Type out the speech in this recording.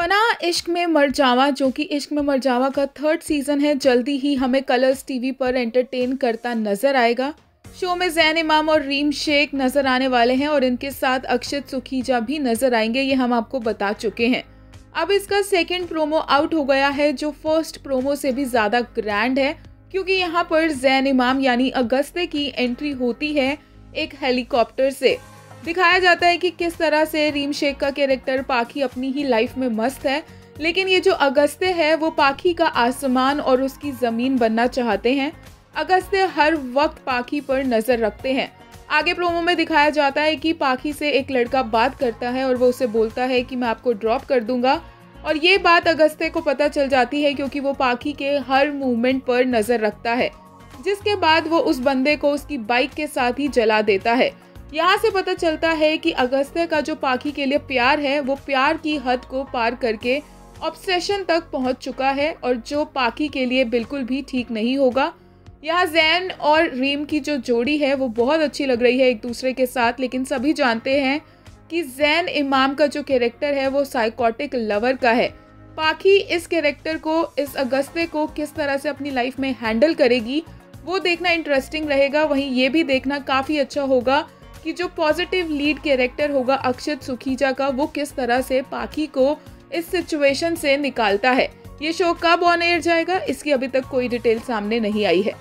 बना इश्क में मर जावा, जो कि इश्क में मर जावा का थर्ड सीज़न है, जल्दी ही हमें कलर्स टीवी पर एंटरटेन करता नज़र आएगा। शो में जैन इमाम और रीम शेख नज़र आने वाले हैं और इनके साथ अक्षत सुखीजा भी नज़र आएँगे, ये हम आपको बता चुके हैं। अब इसका सेकंड प्रोमो आउट हो गया है, जो फ़र्स्ट प्रोमो से भी ज़्यादा ग्रैंड है, क्योंकि यहाँ पर जैन इमाम यानी अगस्ते की एंट्री होती है एक हेलीकॉप्टर से। दिखाया जाता है कि किस तरह से रीम शेख का कैरेक्टर पाखी अपनी ही लाइफ में मस्त है। लेकिन ये जो अगस्त्य है, वो पाखी का आसमान और उसकी ज़मीन बनना चाहते हैं। अगस्त्य हर वक्त पाखी पर नज़र रखते हैं। आगे प्रोमो में दिखाया जाता है कि पाखी से एक लड़का बात करता है और वो उसे बोलता है कि मैं आपको ड्रॉप कर दूँगा। और ये बात अगस्ते को पता चल जाती है क्योंकि वो पाखी के हर मूवमेंट पर नज़र रखता है, जिसके बाद वो उस बंदे को उसकी बाइक के साथ ही जला देता है। यहाँ से पता चलता है कि अगस्त्य का जो पाखी के लिए प्यार है, वो प्यार की हद को पार करके ऑब्सेशन तक पहुँच चुका है और जो पाखी के लिए बिल्कुल भी ठीक नहीं होगा। यहाँ जैन और रीम की जो जोड़ी है, वो बहुत अच्छी लग रही है एक दूसरे के साथ, लेकिन सभी जानते हैं कि जैन इमाम का जो कैरेक्टर है, वो साइकोटिक लवर का है। पाखी इस कैरेक्टर को, इस अगस्ते को किस तरह से अपनी लाइफ में हैंडल करेगी, वो देखना इंटरेस्टिंग रहेगा। वहीं ये भी देखना काफ़ी अच्छा होगा कि जो पॉजिटिव लीड कैरेक्टर होगा अक्षत सुखीजा का, वो किस तरह से पाखी को इस सिचुएशन से निकालता है? ये शो कब ऑन एयर जाएगा? इसकी अभी तक कोई डिटेल सामने नहीं आई है।